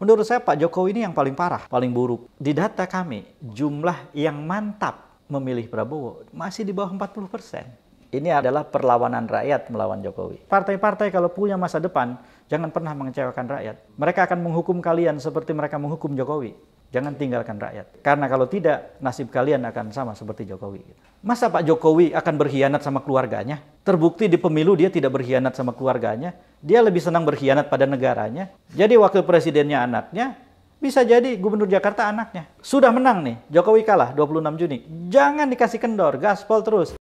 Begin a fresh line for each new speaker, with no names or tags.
Menurut saya Pak Jokowi ini yang paling parah, paling buruk. Di data kami, jumlah yang mantap memilih Prabowo masih di bawah 40 persen. Ini adalah perlawanan rakyat melawan Jokowi. Partai-partai kalau punya masa depan, jangan pernah mengecewakan rakyat. Mereka akan menghukum kalian seperti mereka menghukum Jokowi. Jangan tinggalkan rakyat. Karena kalau tidak, nasib kalian akan sama seperti Jokowi. Masa Pak Jokowi akan berkhianat sama keluarganya? Terbukti di pemilu dia tidak berkhianat sama keluarganya. Dia lebih senang berkhianat pada negaranya. Jadi wakil presidennya anaknya, bisa jadi gubernur Jakarta anaknya. Sudah menang nih, Jokowi kalah 26 Juni. Jangan dikasih kendor, gaspol terus.